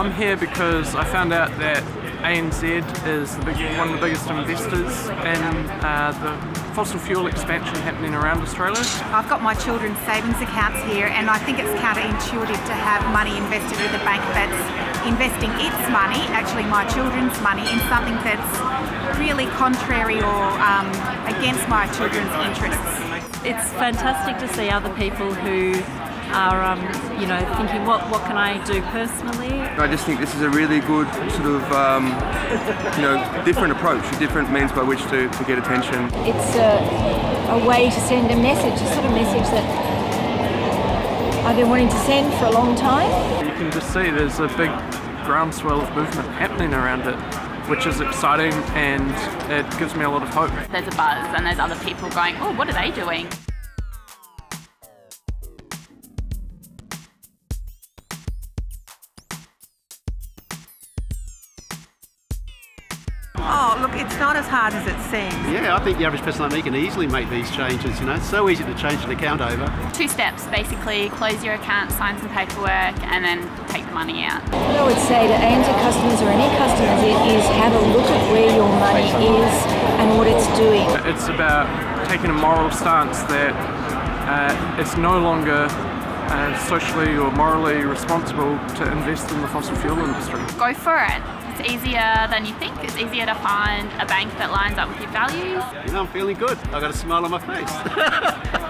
I'm here because I found out that ANZ is the big, one of the biggest investors in uh, the fossil fuel expansion happening around Australia. I've got my children's savings accounts here and I think it's counterintuitive to have money invested with a bank that's investing its money, actually my children's money, in something that's really contrary or um, against my children's interests. It's fantastic to see other people who are, um, you know, thinking, what what can I do personally? I just think this is a really good sort of, um, you know, different approach, a different means by which to, to get attention. It's a, a way to send a message, a sort of message that I've been wanting to send for a long time. You can just see there's a big groundswell of movement happening around it which is exciting and it gives me a lot of hope. There's a buzz and there's other people going, oh, what are they doing? Oh, look, it's not as hard as it seems. Yeah, I think the average person like me can easily make these changes, you know. It's so easy to change an account over. Two steps, basically. Close your account, sign some paperwork, and then take the money out. What I would say to ANZ customers or any customers is have a look at where your money is and what it's doing. It's about taking a moral stance that uh, it's no longer uh, socially or morally responsible to invest in the fossil fuel industry. Go for it. It's easier than you think. It's easier to find a bank that lines up with your values. You know, I'm feeling good. I've got a smile on my face.